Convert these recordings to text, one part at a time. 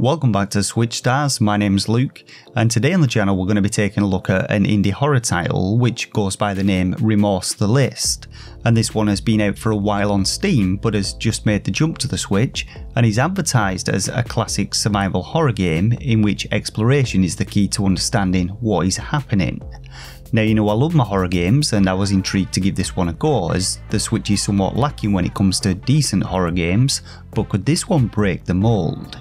Welcome back to Switch Stars, my name's Luke, and today on the channel we're going to be taking a look at an indie horror title which goes by the name Remorse the List. And this one has been out for a while on Steam but has just made the jump to the Switch and is advertised as a classic survival horror game in which exploration is the key to understanding what is happening. Now, you know, I love my horror games and I was intrigued to give this one a go as the Switch is somewhat lacking when it comes to decent horror games, but could this one break the mould?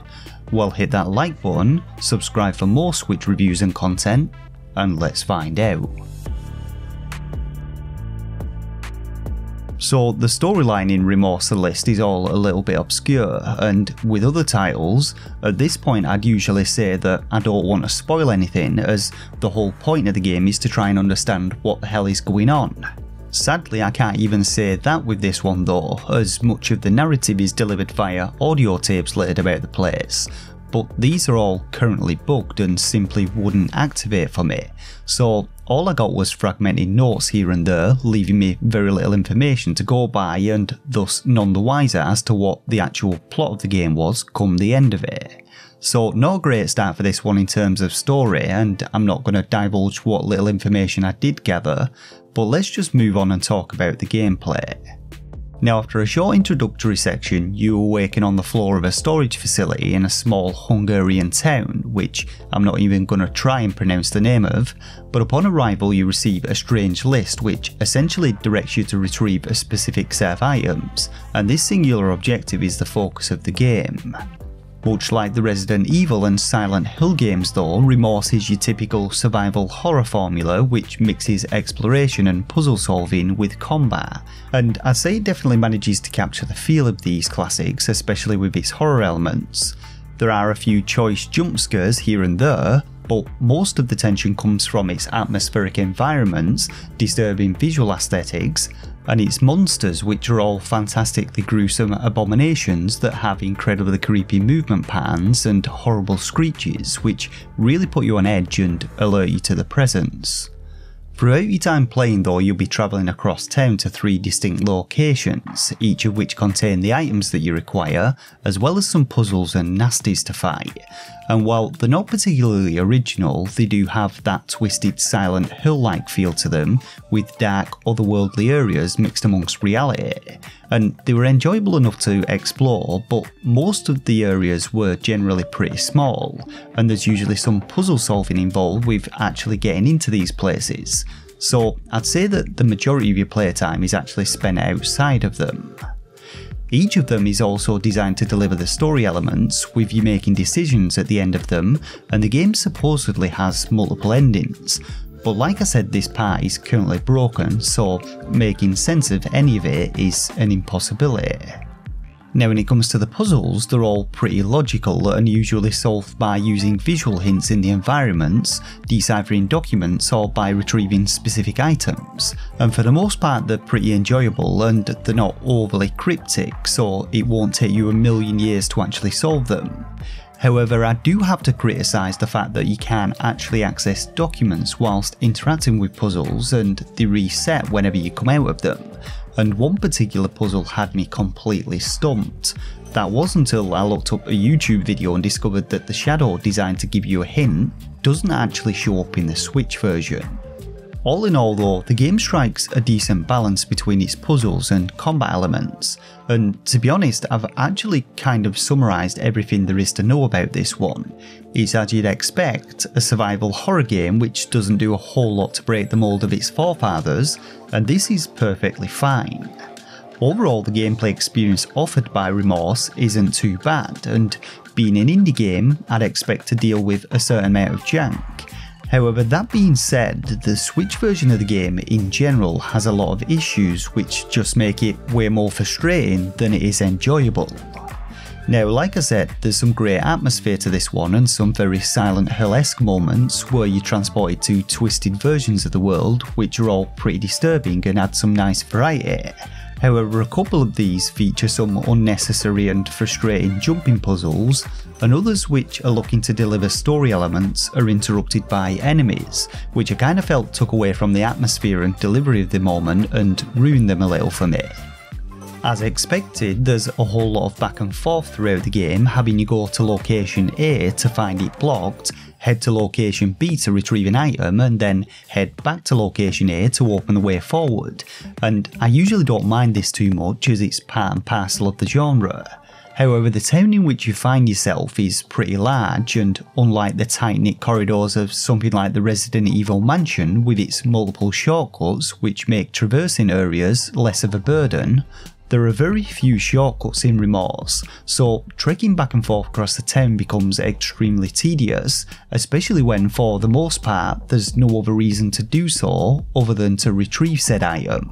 Well, hit that like button, subscribe for more Switch reviews and content, and let's find out. So the storyline in Remorse the List is all a little bit obscure, and with other titles, at this point I'd usually say that I don't want to spoil anything, as the whole point of the game is to try and understand what the hell is going on. Sadly, I can't even say that with this one though, as much of the narrative is delivered via audio tapes laid about the place, but these are all currently bugged and simply wouldn't activate for me, so all I got was fragmented notes here and there, leaving me very little information to go by and thus none the wiser as to what the actual plot of the game was come the end of it. So no great start for this one in terms of story and I'm not going to divulge what little information I did gather, but let's just move on and talk about the gameplay. Now after a short introductory section, you awaken on the floor of a storage facility in a small Hungarian town, which I'm not even going to try and pronounce the name of, but upon arrival you receive a strange list which essentially directs you to retrieve a specific set of items, and this singular objective is the focus of the game. Much like the Resident Evil and Silent Hill games though, Remorse is your typical survival horror formula which mixes exploration and puzzle solving with combat, and I'd say it definitely manages to capture the feel of these classics, especially with its horror elements. There are a few choice jump scares here and there, but most of the tension comes from its atmospheric environments, disturbing visual aesthetics, and its monsters, which are all fantastically gruesome abominations that have incredibly creepy movement patterns and horrible screeches, which really put you on edge and alert you to the presence. Throughout your time playing though, you'll be travelling across town to three distinct locations, each of which contain the items that you require, as well as some puzzles and nasties to fight. And while they're not particularly original, they do have that twisted Silent Hill-like feel to them, with dark otherworldly areas mixed amongst reality. And they were enjoyable enough to explore, but most of the areas were generally pretty small, and there's usually some puzzle solving involved with actually getting into these places. So I'd say that the majority of your playtime is actually spent outside of them. Each of them is also designed to deliver the story elements, with you making decisions at the end of them, and the game supposedly has multiple endings. But like I said, this part is currently broken, so making sense of any of it is an impossibility. Now when it comes to the puzzles, they're all pretty logical and usually solved by using visual hints in the environments, deciphering documents or by retrieving specific items. And for the most part they're pretty enjoyable and they're not overly cryptic so it won't take you a million years to actually solve them. However, I do have to criticise the fact that you can actually access documents whilst interacting with puzzles and they reset whenever you come out of them, and one particular puzzle had me completely stumped. That was until I looked up a YouTube video and discovered that the shadow designed to give you a hint doesn't actually show up in the Switch version. All in all though, the game strikes a decent balance between its puzzles and combat elements, and to be honest I've actually kind of summarised everything there is to know about this one. It's as you'd expect, a survival horror game which doesn't do a whole lot to break the mould of its forefathers, and this is perfectly fine. Overall, the gameplay experience offered by Remorse isn't too bad, and being an indie game, I'd expect to deal with a certain amount of jank. However, that being said, the Switch version of the game in general has a lot of issues which just make it way more frustrating than it is enjoyable. Now, like I said, there's some great atmosphere to this one and some very Silent Hill-esque moments where you're transported to twisted versions of the world, which are all pretty disturbing and add some nice variety. However, a couple of these feature some unnecessary and frustrating jumping puzzles, and others which are looking to deliver story elements are interrupted by enemies, which I kind of felt took away from the atmosphere and delivery of the moment and ruined them a little for me. As expected, there's a whole lot of back and forth throughout the game, having you go to location A to find it blocked, head to location B to retrieve an item, and then head back to location A to open the way forward. And I usually don't mind this too much as it's part and parcel of the genre. However, the town in which you find yourself is pretty large, and unlike the tight knit corridors of something like the Resident Evil mansion with its multiple shortcuts which make traversing areas less of a burden, there are very few shortcuts in Remorse, so trekking back and forth across the town becomes extremely tedious, especially when, for the most part, there's no other reason to do so other than to retrieve said item.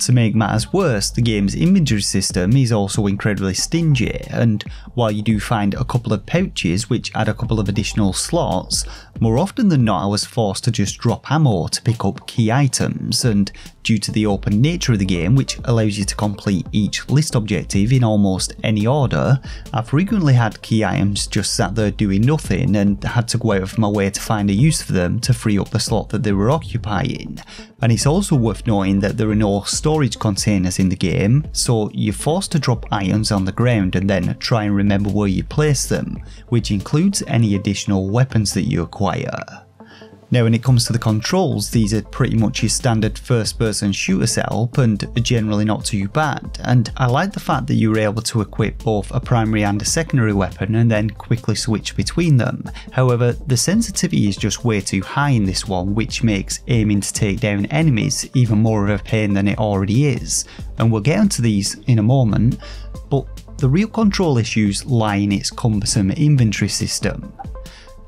To make matters worse, the game's inventory system is also incredibly stingy, and while you do find a couple of pouches which add a couple of additional slots, more often than not I was forced to just drop ammo to pick up key items, and due to the open nature of the game which allows you to complete each list objective in almost any order, I frequently had key items just sat there doing nothing and had to go out of my way to find a use for them to free up the slot that they were occupying. And it's also worth noting that there are no storage containers in the game, so you're forced to drop items on the ground and then try and remember where you place them, which includes any additional weapons that you acquire. Now when it comes to the controls, these are pretty much your standard first person shooter setup and generally not too bad, and I like the fact that you were able to equip both a primary and a secondary weapon and then quickly switch between them. However, the sensitivity is just way too high in this one which makes aiming to take down enemies even more of a pain than it already is, and we'll get into these in a moment, but the real control issues lie in its cumbersome inventory system.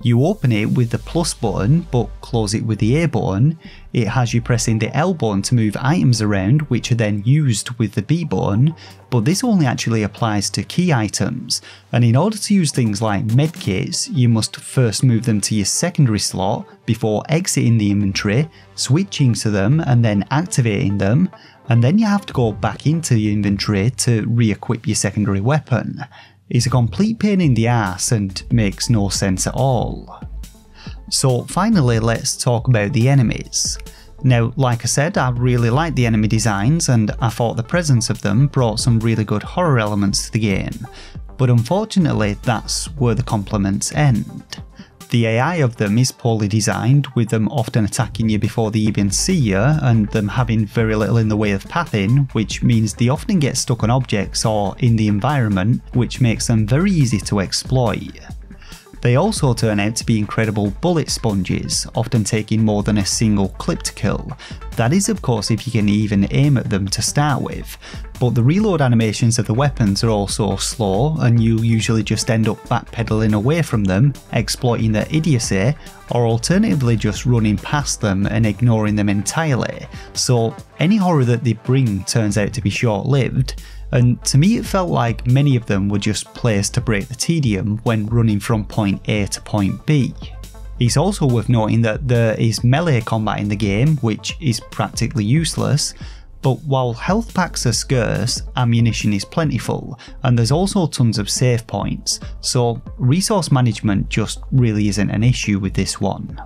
You open it with the plus button but close it with the A button. It has you pressing the L button to move items around which are then used with the B button, but this only actually applies to key items, and in order to use things like medkits, you must first move them to your secondary slot before exiting the inventory, switching to them and then activating them, and then you have to go back into the inventory to re-equip your secondary weapon is a complete pain in the ass and makes no sense at all. So finally let's talk about the enemies. Now, like I said, I really liked the enemy designs and I thought the presence of them brought some really good horror elements to the game, but unfortunately that's where the compliments end. The AI of them is poorly designed, with them often attacking you before they even see you, and them having very little in the way of pathing, which means they often get stuck on objects or in the environment, which makes them very easy to exploit. They also turn out to be incredible bullet sponges, often taking more than a single clip to kill. That is of course if you can even aim at them to start with, but the reload animations of the weapons are also slow and you usually just end up backpedaling away from them, exploiting their idiocy, or alternatively just running past them and ignoring them entirely. So any horror that they bring turns out to be short lived, and to me it felt like many of them were just placed to break the tedium when running from point A to point B. It's also worth noting that there is melee combat in the game, which is practically useless, but while health packs are scarce, ammunition is plentiful, and there's also tons of save points, so resource management just really isn't an issue with this one.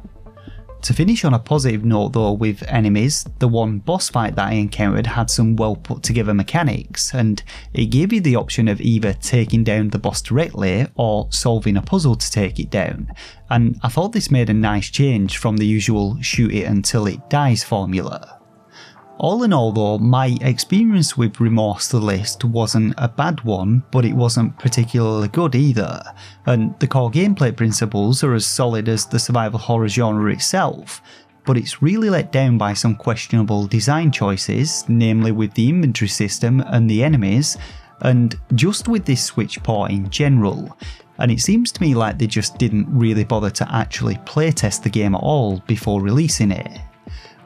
To finish on a positive note though with enemies, the one boss fight that I encountered had some well put together mechanics and it gave you the option of either taking down the boss directly or solving a puzzle to take it down and I thought this made a nice change from the usual shoot it until it dies formula. All in all though, my experience with Remorse the List wasn't a bad one, but it wasn't particularly good either, and the core gameplay principles are as solid as the survival horror genre itself, but it's really let down by some questionable design choices, namely with the inventory system and the enemies, and just with this switch port in general. And it seems to me like they just didn't really bother to actually playtest the game at all before releasing it.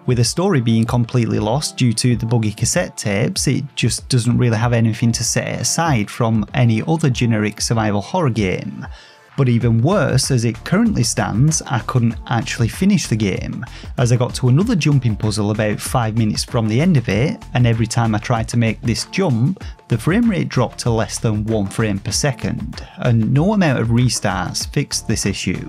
With a story being completely lost due to the buggy cassette tapes, it just doesn't really have anything to set it aside from any other generic survival horror game. But even worse, as it currently stands, I couldn't actually finish the game, as I got to another jumping puzzle about 5 minutes from the end of it, and every time I tried to make this jump, the frame rate dropped to less than 1 frame per second, and no amount of restarts fixed this issue.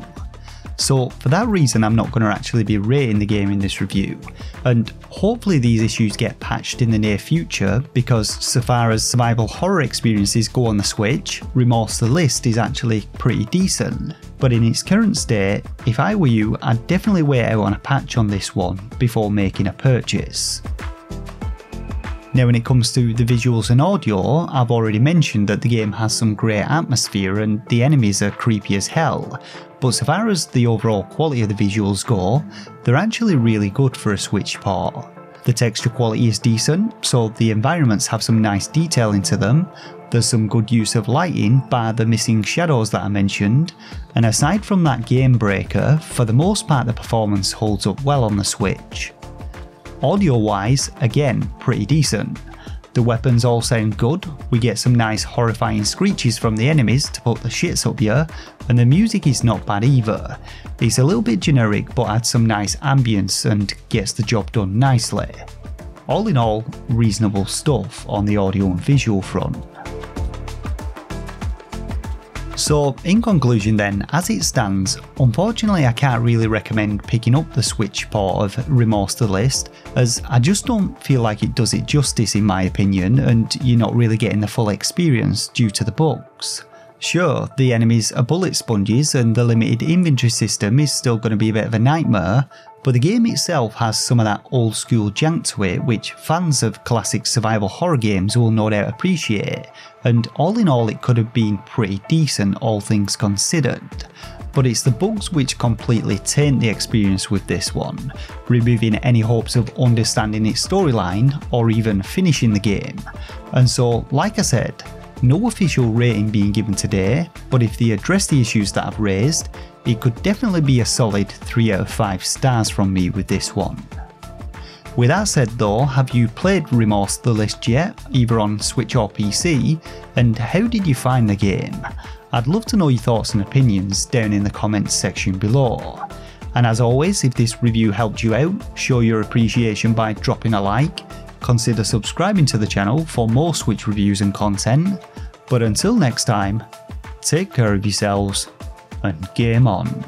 So for that reason I'm not going to actually be rating the game in this review, and hopefully these issues get patched in the near future because so far as survival horror experiences go on the Switch, Remorse the List is actually pretty decent. But in its current state, if I were you, I'd definitely wait out on a patch on this one before making a purchase. Now, when it comes to the visuals and audio, I've already mentioned that the game has some great atmosphere and the enemies are creepy as hell, but so far as the overall quality of the visuals go, they're actually really good for a Switch port. The texture quality is decent, so the environments have some nice detail into them, there's some good use of lighting by the missing shadows that I mentioned, and aside from that game breaker, for the most part the performance holds up well on the Switch. Audio wise, again, pretty decent. The weapons all sound good, we get some nice horrifying screeches from the enemies to put the shits up here, and the music is not bad either. It's a little bit generic but adds some nice ambience and gets the job done nicely. All in all, reasonable stuff on the audio and visual front. So, in conclusion, then, as it stands, unfortunately, I can't really recommend picking up the Switch port of Remorse the List, as I just don't feel like it does it justice, in my opinion, and you're not really getting the full experience due to the bugs. Sure, the enemies are bullet sponges and the limited inventory system is still going to be a bit of a nightmare, but the game itself has some of that old school jank to it which fans of classic survival horror games will no doubt appreciate, and all in all it could have been pretty decent all things considered. But it's the bugs which completely taint the experience with this one, removing any hopes of understanding its storyline or even finishing the game. And so, like I said, no official rating being given today, but if they address the issues that I've raised, it could definitely be a solid 3 out of 5 stars from me with this one. With that said though, have you played Remorse the List yet, either on Switch or PC, and how did you find the game? I'd love to know your thoughts and opinions down in the comments section below. And as always, if this review helped you out, show your appreciation by dropping a like, consider subscribing to the channel for more Switch reviews and content, but until next time, take care of yourselves and game on.